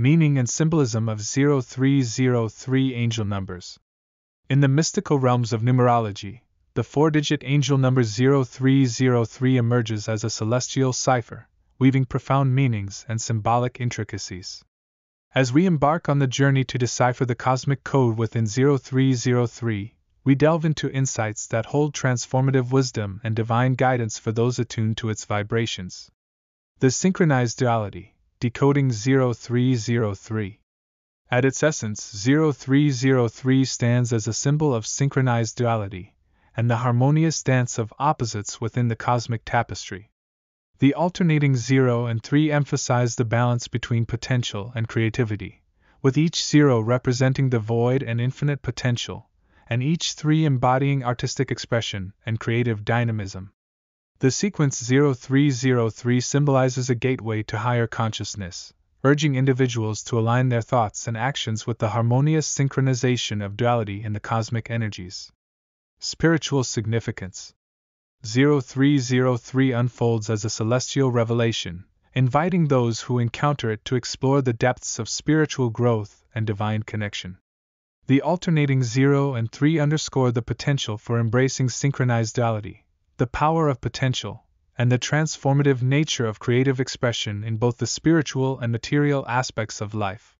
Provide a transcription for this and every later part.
meaning and symbolism of 0303 angel numbers. In the mystical realms of numerology, the four digit angel number 0303 emerges as a celestial cipher, weaving profound meanings and symbolic intricacies. As we embark on the journey to decipher the cosmic code within 0303, we delve into insights that hold transformative wisdom and divine guidance for those attuned to its vibrations. The synchronized duality, decoding 0303. At its essence, 0303 stands as a symbol of synchronized duality and the harmonious dance of opposites within the cosmic tapestry. The alternating 0 and 3 emphasize the balance between potential and creativity, with each 0 representing the void and infinite potential, and each 3 embodying artistic expression and creative dynamism. The sequence 0303 symbolizes a gateway to higher consciousness, urging individuals to align their thoughts and actions with the harmonious synchronization of duality in the cosmic energies. Spiritual significance 0303 unfolds as a celestial revelation, inviting those who encounter it to explore the depths of spiritual growth and divine connection. The alternating 0 and 3 underscore the potential for embracing synchronized duality, the power of potential, and the transformative nature of creative expression in both the spiritual and material aspects of life.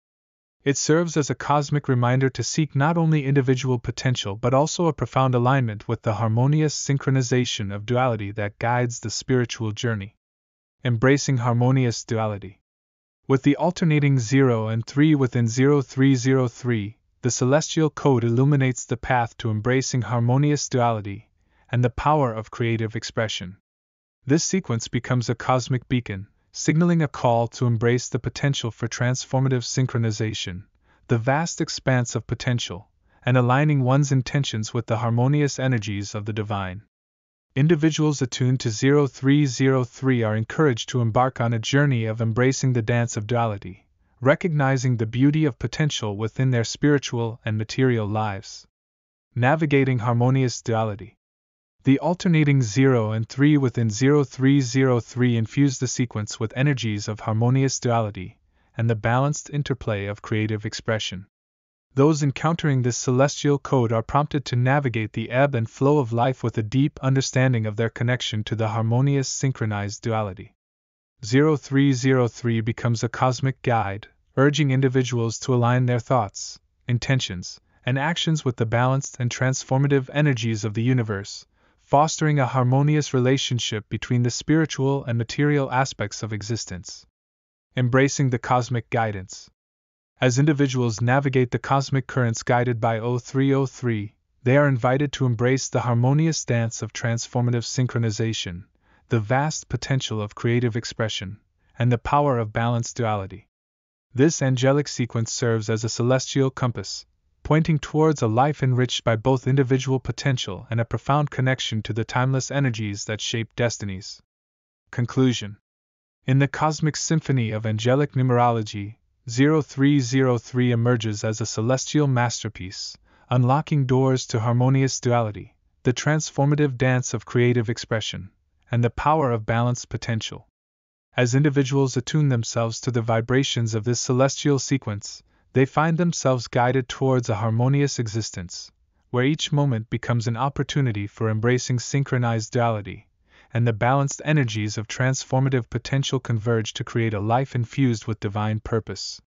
It serves as a cosmic reminder to seek not only individual potential but also a profound alignment with the harmonious synchronization of duality that guides the spiritual journey. Embracing harmonious duality. With the alternating 0 and 3 within 0303, the celestial code illuminates the path to embracing harmonious duality and the power of creative expression. This sequence becomes a cosmic beacon, signaling a call to embrace the potential for transformative synchronization, the vast expanse of potential, and aligning one's intentions with the harmonious energies of the divine. Individuals attuned to 0303 are encouraged to embark on a journey of embracing the dance of duality, recognizing the beauty of potential within their spiritual and material lives. Navigating harmonious duality. The alternating 0 and 3 within 0303 infuse the sequence with energies of harmonious duality and the balanced interplay of creative expression. Those encountering this celestial code are prompted to navigate the ebb and flow of life with a deep understanding of their connection to the harmonious synchronized duality. 0303 becomes a cosmic guide, urging individuals to align their thoughts, intentions, and actions with the balanced and transformative energies of the universe, fostering a harmonious relationship between the spiritual and material aspects of existence. Embracing the cosmic guidance. As individuals navigate the cosmic currents guided by 0303, they are invited to embrace the harmonious dance of transformative synchronization the vast potential of creative expression, and the power of balanced duality. This angelic sequence serves as a celestial compass, pointing towards a life enriched by both individual potential and a profound connection to the timeless energies that shape destinies. Conclusion In the cosmic symphony of angelic numerology, 0303 emerges as a celestial masterpiece, unlocking doors to harmonious duality, the transformative dance of creative expression and the power of balanced potential. As individuals attune themselves to the vibrations of this celestial sequence, they find themselves guided towards a harmonious existence, where each moment becomes an opportunity for embracing synchronized duality, and the balanced energies of transformative potential converge to create a life infused with divine purpose.